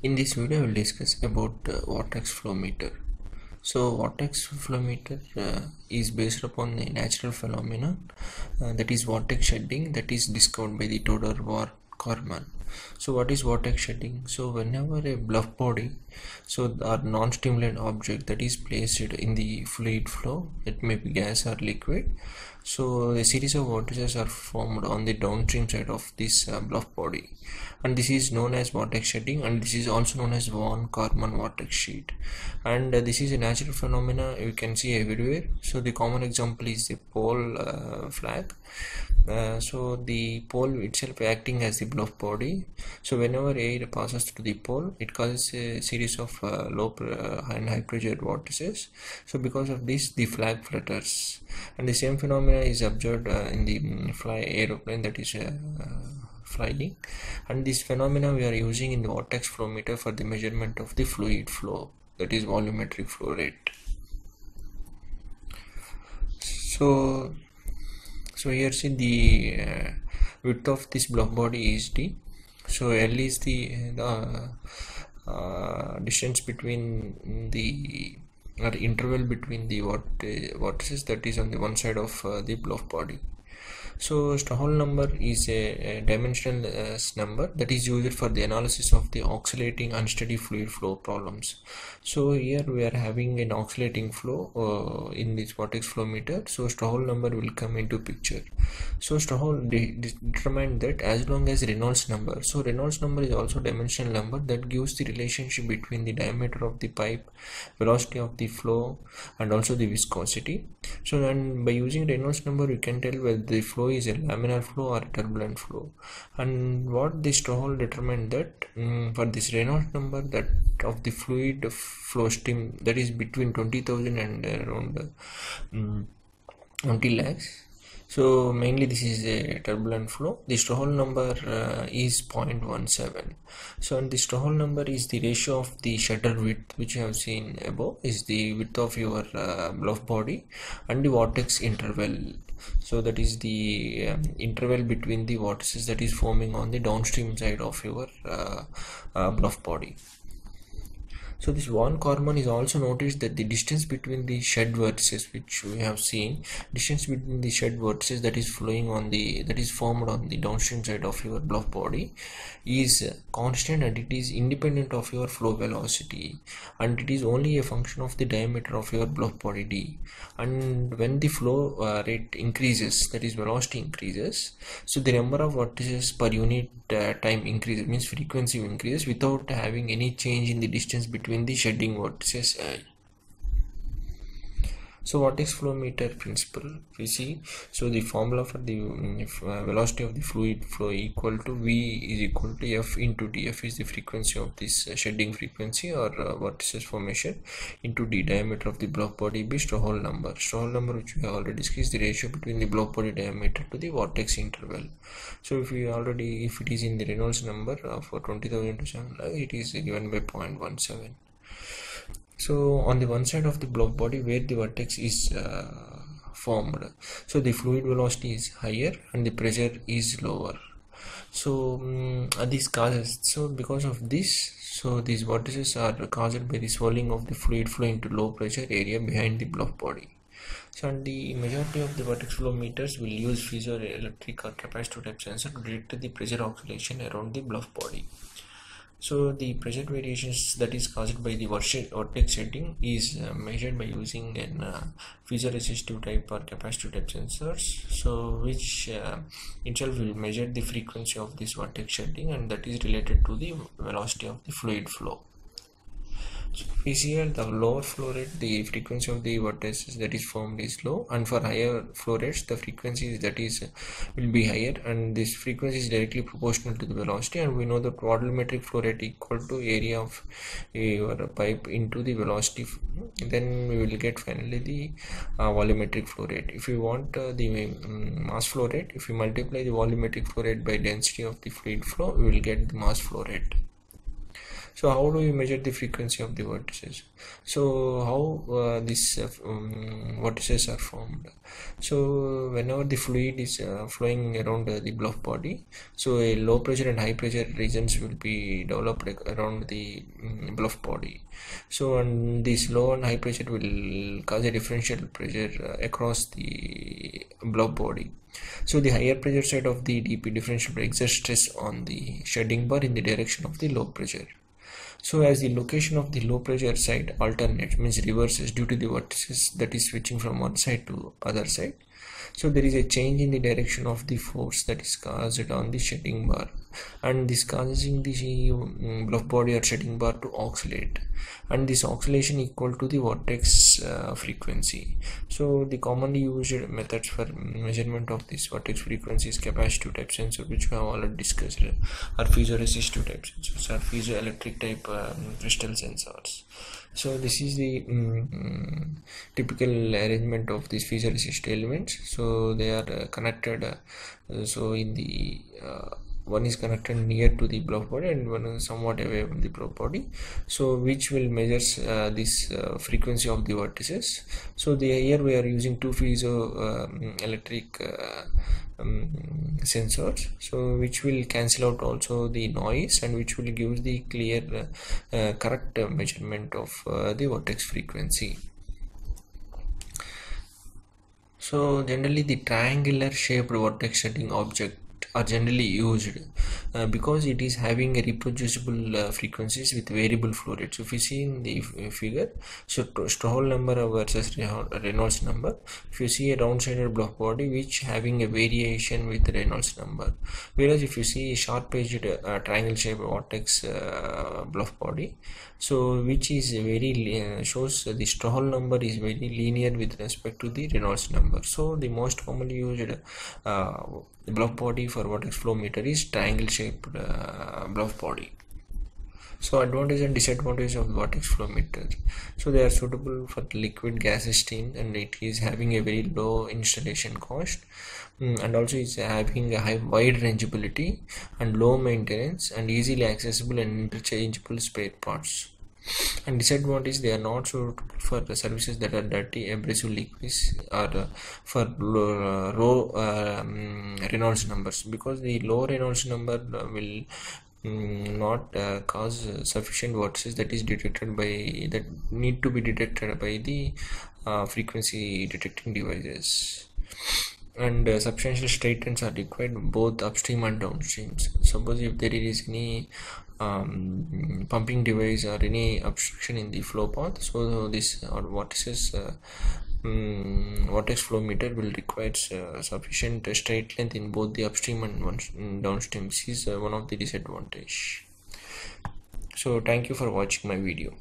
In this video, I will discuss about uh, vortex flow meter. So, vortex flow meter uh, is based upon a natural phenomenon uh, that is vortex shedding that is discovered by the Theodore von Karman. So, what is vortex shedding? So, whenever a bluff body, so our non-stimulant object that is placed in the fluid flow, it may be gas or liquid. So, a series of vortices are formed on the downstream side of this uh, bluff body. And this is known as vortex shedding and this is also known as von Karman vortex street. And uh, this is a natural phenomena you can see everywhere. So the common example is the pole uh, flag. Uh, so the pole itself acting as the bluff body so whenever air passes through the pole it causes a series of uh, low uh, and high pressure vortices so because of this the flag flutters. And the same phenomena is observed uh, in the mm, fly aeroplane that is flying. And this phenomena we are using in the vortex flow meter for the measurement of the fluid flow that is volumetric flow rate. So so here see the uh, width of this bluff body is d so l is the uh, uh, distance between the or interval between the what vortices that is on the one side of uh, the bluff body so Strouhal number is a, a dimensional number that is used for the analysis of the oscillating unsteady fluid flow problems. So here we are having an oscillating flow uh, in this vortex flow meter. So Strouhal number will come into picture. So Strouhal de determined that as long as Reynolds number. So Reynolds number is also dimensional number that gives the relationship between the diameter of the pipe, velocity of the flow, and also the viscosity. So then by using Reynolds number, we can tell whether the flow is a laminar flow or turbulent flow. And what this Strouhal determined that um, for this Reynolds number that of the fluid flow stream that is between 20,000 and around um, 20 lakhs so mainly this is a turbulent flow. The Strouhal number uh, is 0.17 so and the Strouhal number is the ratio of the shutter width which you have seen above is the width of your uh, bluff body and the vortex interval. So that is the um, interval between the vortices that is forming on the downstream side of your uh, uh, bluff body so this von Karman is also noticed that the distance between the shed vertices which we have seen distance between the shed vertices that is flowing on the that is formed on the downstream side of your bluff body is constant and it is independent of your flow velocity. And it is only a function of the diameter of your bluff body d. And when the flow uh, rate increases that is velocity increases so the number of vortices per unit uh, time increases means frequency increases without having any change in the distance between between the shedding vortices so what is flow meter principle? We see so the formula for the uh, velocity of the fluid flow equal to v is equal to f into d f is the frequency of this uh, shedding frequency or uh, vortices formation into the diameter of the bluff body b Strouhal number. Strouhal number which we have already discussed the ratio between the bluff body diameter to the vortex interval. So if we already if it is in the Reynolds number for 20,000 to 7 it is given by 0.17 so on the one side of the bluff body where the vortex is uh, formed so the fluid velocity is higher and the pressure is lower. So um, causes so because of this so these vortices are caused by the swelling of the fluid flow into low pressure area behind the bluff body. So and the majority of the vortex flow meters will use piezoelectric or capacitive type sensor to detect the pressure oscillation around the bluff body so the pressure variations that is caused by the vortex shedding is uh, measured by using an uh, piezoresistive type or capacitive type sensors. So which uh, itself will measure the frequency of this vortex shedding and that is related to the velocity of the fluid flow here the lower flow rate the frequency of the vortices that is formed is low and for higher flow rates the frequency that is will be higher and this frequency is directly proportional to the velocity and we know that volumetric flow rate equal to area of your pipe into the velocity. Then we will get finally the uh, volumetric flow rate. If you want uh, the um, mass flow rate if you multiply the volumetric flow rate by density of the fluid flow we will get the mass flow rate so how do we measure the frequency of the vortices so how uh, these uh, um, vortices are formed? So whenever the fluid is uh, flowing around uh, the bluff body so a low pressure and high pressure regions will be developed around the um, bluff body. So and this low and high pressure will cause a differential pressure across the bluff body. So the higher pressure side of the dp differential exerts stress on the shedding bar in the direction of the low pressure so as the location of the low pressure side alternates means reverses due to the vortices that is switching from one side to other side. So there is a change in the direction of the force that is caused on the shedding bar and this causing the um, bluff body or shedding bar to oscillate and this oscillation equal to the vortex uh, frequency. So the commonly used methods for measurement of this vortex frequency is capacitive type sensor which we have already discussed or piezoresistive type sensors or piezoelectric type um, crystal sensors. So this is the um, typical arrangement of these piezoresistive elements. So they are uh, connected uh, so in the uh, one is connected near to the bluff body and one is somewhat away from the bluff body. So which will measures uh, this uh, frequency of the vortices so the here we are using two piezo um, electric uh, um, sensors. So which will cancel out also the noise and which will give the clear uh, uh, correct measurement of the vortex frequency. So generally the triangular shaped vortex shedding object are generally used uh, because it is having a reproducible uh, frequencies with variable flow rate so if you see in the figure so Strouhal number versus Reynolds number if you see a round sided bluff body which having a variation with Reynolds number. Whereas if you see a sharp edged uh, triangle shaped vortex uh, bluff body so which is very uh, shows the Strouhal number is very linear with respect to the Reynolds number. So the most commonly used uh, bluff body for vortex flow meter is triangle shaped uh, bluff body. So advantage and disadvantage of vortex flow meter. So they are suitable for liquid gas steam and it is having a very low installation cost. Mm, and also it's having a high wide rangeability and low maintenance and easily accessible and interchangeable spare parts and disadvantage they are not suitable for the services that are dirty abrasive liquids or uh, for low, low um, Reynolds numbers. Because the low Reynolds number uh, will um, not uh, cause sufficient vortices that is detected by that need to be detected by the uh, frequency detecting devices. And uh, substantial straightens are required both upstream and downstream. Suppose if there is any um, pumping device or any obstruction in the flow path. So this or vortices uh, um, vortex flow meter will require uh, sufficient straight length in both the upstream and downstream. This is uh, one of the disadvantage. So thank you for watching my video